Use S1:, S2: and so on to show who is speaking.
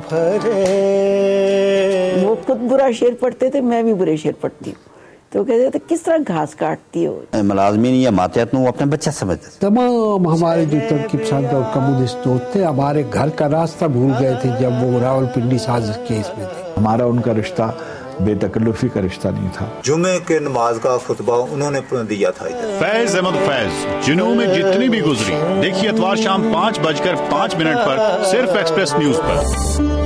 S1: फरे
S2: वो खुद बुरा शेर पढ़ते थे मैं भी बुरे शेर पढ़ती हूँ। तो कहते थे किस तरह घास काटती हो?
S3: मुलाजमीन या मातहत वो अपने बच्चा समझते
S4: तमाम हमारे जो तरकीब पसंद और कम्युनिस्ट दोस्त थे हमारे घर का रास्ता भूल गए थे जब वो रावलपिंडी साजिश केस में थे।
S5: हमारा उनका रिश्ता बेतकल्लुफी का रिश्ता नहीं था।
S1: जुमे के नमाज़ का खुतबा उन्होंने दिया था
S6: फैज अहमद फैज जिन्हों में जितनी भी गुजरी देखिए इतवार शाम पाँच बजकर पाँच मिनट आरोप सिर्फ़ एक्सप्रेस न्यूज़ पर।